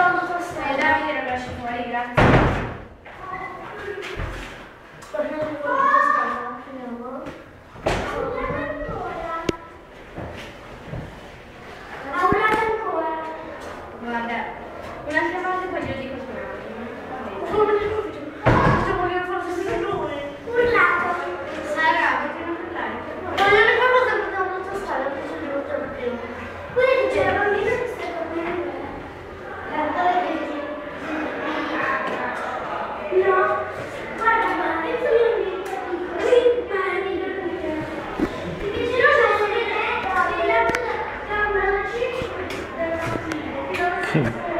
pronto, stai là, io lo lascio fuori, grazie. Hmm.